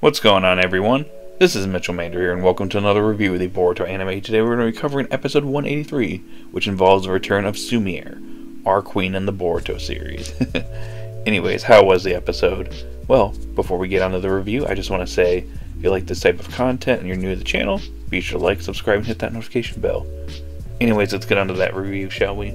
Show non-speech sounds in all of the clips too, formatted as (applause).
What's going on, everyone? This is Mitchel Mander here, and welcome to another review of the Boruto anime. Today we're going to be covering episode 183, which involves the return of Sumire, our queen in the Boruto series. (laughs) Anyways, how was the episode? Well, before we get on to the review, I just want to say, if you like this type of content and you're new to the channel, be sure to like, subscribe, and hit that notification bell. Anyways, let's get on to that review, shall we?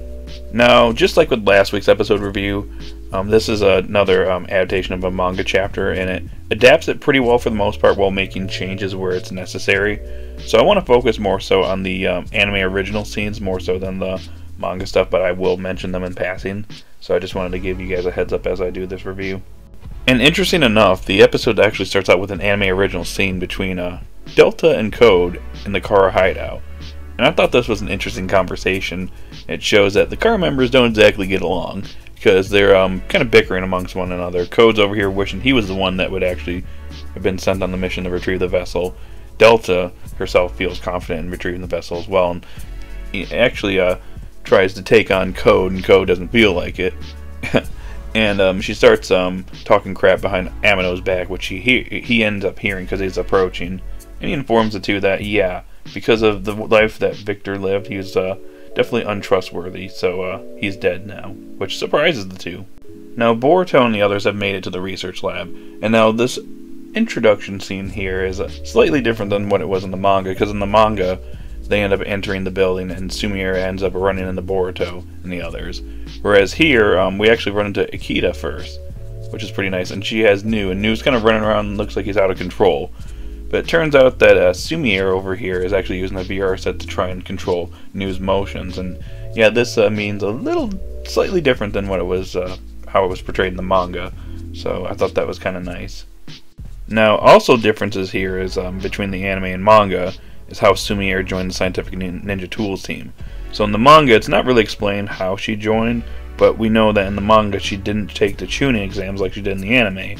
Now, just like with last week's episode review, um, this is another um, adaptation of a manga chapter, and it adapts it pretty well for the most part while making changes where it's necessary. So I want to focus more so on the um, anime original scenes more so than the manga stuff, but I will mention them in passing. So I just wanted to give you guys a heads up as I do this review. And interesting enough, the episode actually starts out with an anime original scene between uh, Delta and Code in the Kara hideout. And I thought this was an interesting conversation. It shows that the Kara members don't exactly get along because they're um, kind of bickering amongst one another. Code's over here wishing he was the one that would actually have been sent on the mission to retrieve the vessel. Delta herself feels confident in retrieving the vessel as well, and he actually uh, tries to take on Code, and Code doesn't feel like it. (laughs) and um, she starts um, talking crap behind Amado's back, which he he, he ends up hearing because he's approaching. And he informs the two that, yeah, because of the life that Victor lived, he was uh, definitely untrustworthy, so uh, he's dead now, which surprises the two. Now, Boruto and the others have made it to the research lab, and now this introduction scene here is uh, slightly different than what it was in the manga, because in the manga, they end up entering the building, and Sumire ends up running into Boruto and the others. Whereas here, um, we actually run into Akita first, which is pretty nice, and she has Nue, and Nue's kind of running around looks like he's out of control. But it turns out that uh, Sumire over here is actually using the VR set to try and control Nue's motions, and yeah, this uh, means a little slightly different than what it was, uh, how it was portrayed in the manga. So I thought that was kind of nice. Now, also differences here is um, between the anime and manga is how Sumire joined the Scientific Ninja Tools team. So in the manga, it's not really explained how she joined, but we know that in the manga she didn't take the Chunin exams like she did in the anime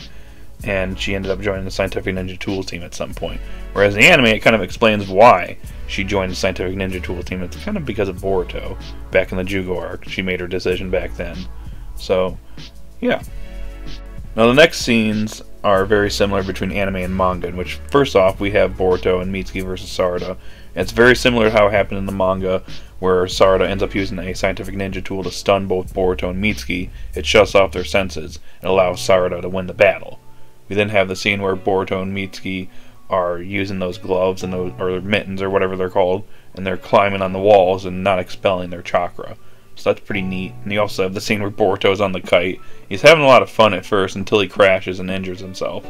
and she ended up joining the Scientific Ninja Tools team at some point. Whereas the anime, it kind of explains why she joined the Scientific Ninja Tools team. It's kind of because of Boruto back in the Jugo arc. She made her decision back then. So, yeah. Now the next scenes are very similar between anime and manga, in which first off we have Boruto and Mitsuki versus Sarada. It's very similar to how it happened in the manga, where Sarada ends up using a scientific ninja tool to stun both Boruto and Mitsuki. It shuts off their senses and allows Sarada to win the battle. We then have the scene where Boruto and Mitsuki are using those gloves and those or mittens or whatever they're called, and they're climbing on the walls and not expelling their chakra. So that's pretty neat. And you also have the scene where Boruto's on the kite. He's having a lot of fun at first until he crashes and injures himself.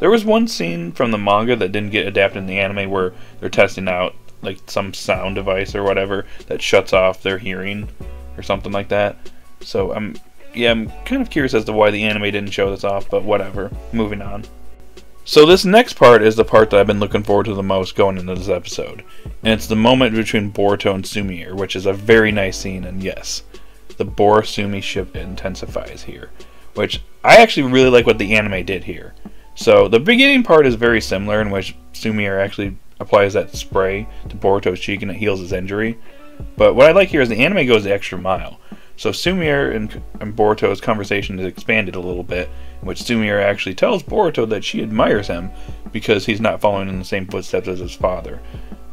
There was one scene from the manga that didn't get adapted in the anime where they're testing out like some sound device or whatever that shuts off their hearing or something like that. So I'm yeah, I'm kind of curious as to why the anime didn't show this off, but whatever. Moving on. So this next part is the part that I've been looking forward to the most going into this episode. And it's the moment between Boruto and Sumire, which is a very nice scene, and yes, the Bor-Sumi ship intensifies here. Which, I actually really like what the anime did here. So, the beginning part is very similar, in which Sumire actually applies that spray to Boruto's cheek and it heals his injury. But what I like here is the anime goes the extra mile. So Sumire and, and Boruto's conversation is expanded a little bit, in which Sumire actually tells Boruto that she admires him because he's not following in the same footsteps as his father.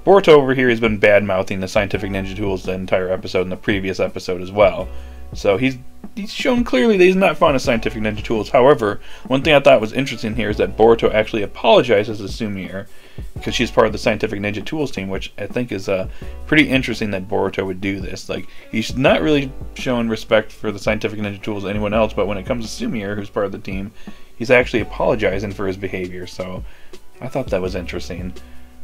Boruto over here has been bad mouthing the scientific ninja tools the entire episode and the previous episode as well. So he's he's shown clearly that he's not fond of scientific ninja tools. However, one thing I thought was interesting here is that Boruto actually apologizes to Sumire because she's part of the scientific ninja tools team, which I think is uh, pretty interesting that Boruto would do this. Like he's not really showing respect for the scientific ninja tools to anyone else, but when it comes to Sumire, who's part of the team, he's actually apologizing for his behavior. So I thought that was interesting.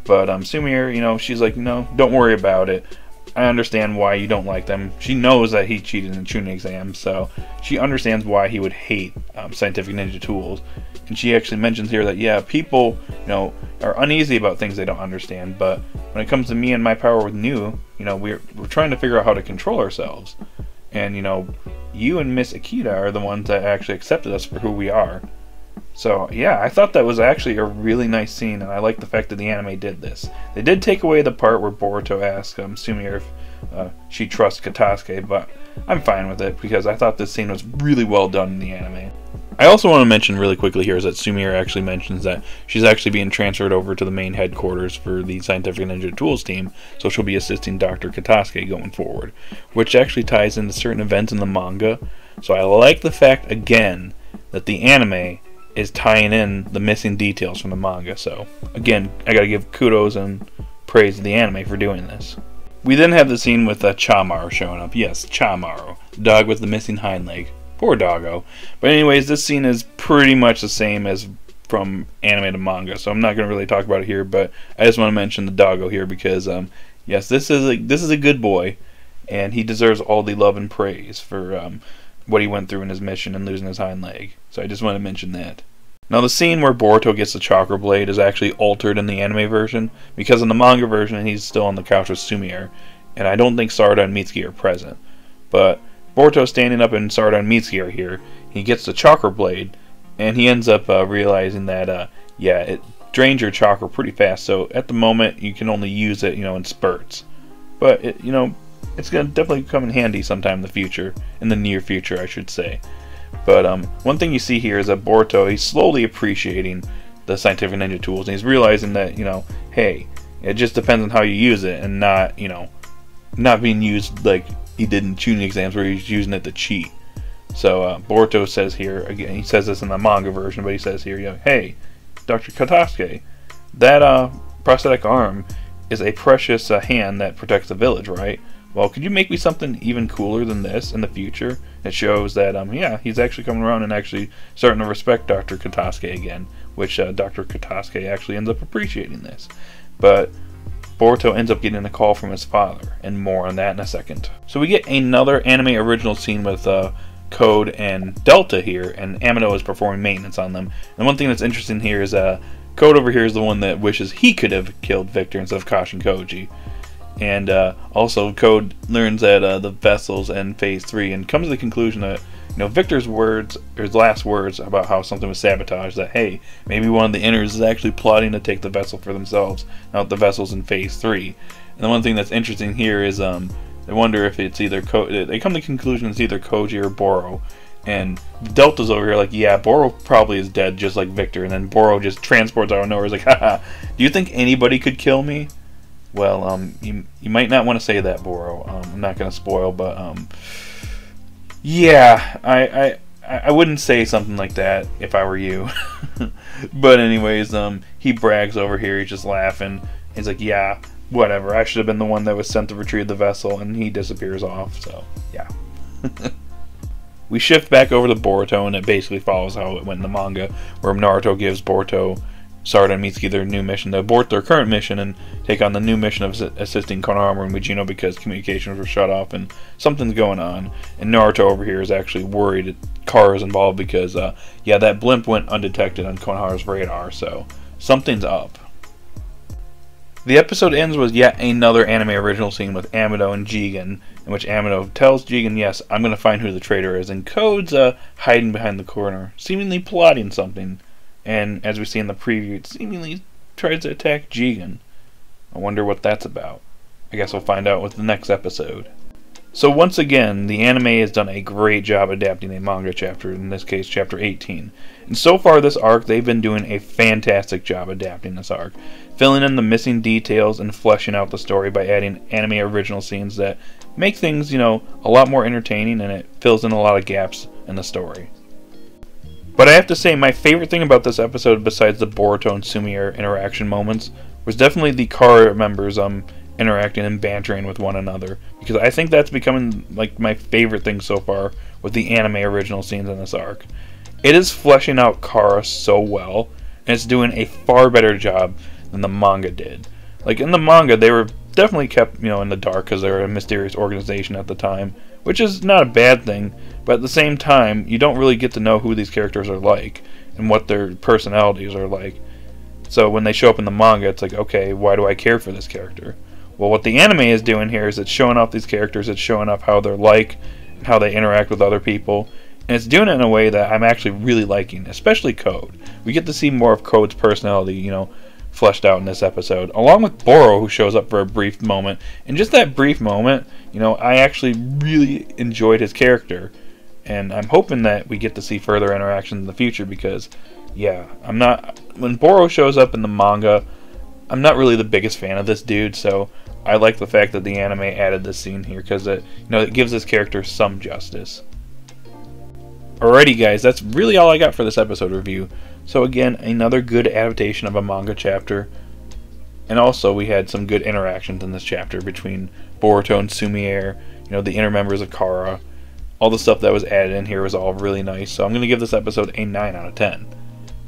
But um, Sumire, you know, she's like, no, don't worry about it. I understand why you don't like them. She knows that he cheated in Chunin exam, so she understands why he would hate um, scientific ninja tools. And she actually mentions here that yeah, people you know are uneasy about things they don't understand, but when it comes to me and my power with Nue, you know we're we're trying to figure out how to control ourselves. And you know, you and Miss Akita are the ones that actually accepted us for who we are. So yeah, I thought that was actually a really nice scene, and I like the fact that the anime did this. They did take away the part where Boruto asks um, if uh, she trusts Katasuke, but I'm fine with it because I thought this scene was really well done in the anime. I also want to mention really quickly here is that Sumire actually mentions that she's actually being transferred over to the main headquarters for the Scientific Ninja Tools team, so she'll be assisting Dr. Katasuke going forward, which actually ties into certain events in the manga. So I like the fact, again, that the anime is tying in the missing details from the manga. So, again, I gotta give kudos and praise to the anime for doing this. We then have the scene with uh, Chamaru showing up. Yes, Chamaru, dog with the missing hind leg. Poor doggo. But anyways, this scene is pretty much the same as from anime to manga, so I'm not to really talk about it here. But I just want to mention the doggo here because, um, yes, this is a this is a good boy, and he deserves all the love and praise for um, what he went through in his mission and losing his hind leg. So I just want to mention that. Now the scene where Boruto gets the chakra blade is actually altered in the anime version because in the manga version he's still on the couch with Sumire, and I don't think Sarada and Mitsuki are present. But Boruto standing up and Sarada and Mitsuki are here. He gets the chakra blade, and he ends up uh, realizing that, uh, yeah, it drains your chakra pretty fast. So at the moment, you can only use it, you know, in spurts. But it, you know, it's gonna definitely come in handy sometime in the future, in the near future, I should say. But um, one thing you see here is that Boruto, he's slowly appreciating the scientific ninja tools, and he's realizing that you know, hey, it just depends on how you use it, and not you know, not being used like he did in Chunin exams where he's using it to cheat. So uh, Boruto says here again, he says this in the manga version, but he says here, you know, hey, Dr. Katasuke, that uh, prosthetic arm is a precious uh, hand that protects the village, right? Well, could you make me something even cooler than this in the future? It shows that, um, yeah, he's actually coming around and actually starting to respect Dr. Katasuke again, which uh, Dr. Katasuke actually ends up appreciating this. But Boruto ends up getting a call from his father, and more on that in a second. So we get another anime original scene with uh, Code and Delta here, and Amado is performing maintenance on them. And one thing that's interesting here is uh, Code over here is the one that wishes he could have killed Victor instead of Kashin Koji. And uh, also, Code learns that uh, the vessels in Phase 3 and comes to the conclusion that you know, Victor's words, or his last words about how something was sabotaged, that, hey, maybe one of the inners is actually plotting to take the vessel for themselves, now the vessel's in phase three. And the one thing that's interesting here is, um, they wonder if it's either, Ko- they come to the conclusion it's either Koji or Boro. And Delta's over here like, yeah, Boro probably is dead just like Victor. And then Boro just transports out of nowhere. He's like, haha, do you think anybody could kill me? Well, um, you, you might not want to say that, Boro. Um, I'm not going to spoil, but, um, yeah, I, I I wouldn't say something like that if I were you. (laughs) but anyways, um, he brags over here. He's just laughing. He's like, "Yeah, whatever. I should have been the one that was sent to retrieve the vessel," and he disappears off. So yeah. (laughs) we shift back over to Boruto, and it basically follows how it went in the manga, where Naruto gives Boruto Sarada and Mitsuki their new mission to abort their current mission and take on the new mission of assisting Konohamaru and Mugino because communications were shut off and something's going on. And Naruto over here is actually worried that Kara is involved because, uh, yeah, that blimp went undetected on Konohamaru's radar, so something's up. The episode ends with yet another anime original scene with Amado and Jigen, in which Amado tells Jigen, yes, I'm going to find who the traitor is, and Code's uh, hiding behind the corner, seemingly plotting something and as we see in the preview, it seemingly tries to attack Jigen. I wonder what that's about. I guess we'll find out with the next episode. So once again, the anime has done a great job adapting a manga chapter, in this case chapter 18. And so far this arc, they've been doing a fantastic job adapting this arc, filling in the missing details and fleshing out the story by adding anime original scenes that make things, you know, a lot more entertaining and it fills in a lot of gaps in the story. But I have to say, my favorite thing about this episode, besides the Boruto and Sumire interaction moments, was definitely the Kara members um interacting and bantering with one another because I think that's becoming like my favorite thing so far with the anime original scenes in this arc. It is fleshing out Kara so well, and it's doing a far better job than the manga did. Like in the manga, they were definitely kept you know in the dark because they're a mysterious organization at the time, which is not a bad thing. But at the same time, you don't really get to know who these characters are like and what their personalities are like. So when they show up in the manga, it's like, okay, why do I care for this character? Well, what the anime is doing here is it's showing off these characters, it's showing off how they're like, how they interact with other people, and it's doing it in a way that I'm actually really liking, especially Code. We get to see more of Code's personality, you know, fleshed out in this episode, along with Boro, who shows up for a brief moment. And just that brief moment, you know, I actually really enjoyed his character and I'm hoping that we get to see further interactions in the future because, yeah, I'm not. When Boro shows up in the manga, I'm not really the biggest fan of this dude, so I like the fact that the anime added this scene here because it, you know, it gives this character some justice. Alrighty, guys, that's really all I got for this episode review. So again, another good adaptation of a manga chapter. And also, we had some good interactions in this chapter between Boruto and Sumire, you know, the inner members of Kara. All the stuff that was added in here was all really nice. So I'm going to give this episode a 9 out of 10.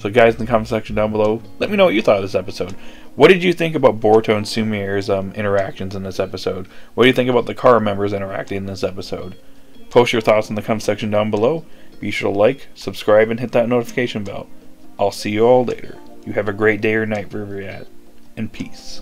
So guys, in the comment section down below, let me know what you thought of this episode. What did you think about Boruto and Sumire's um, interactions in this episode? What do you think about the Kara members interacting in this episode? Post your thoughts in the comment section down below. Be sure to like, subscribe, and hit that notification bell. I'll see you all later. You have a great day or night wherever you're at, and peace.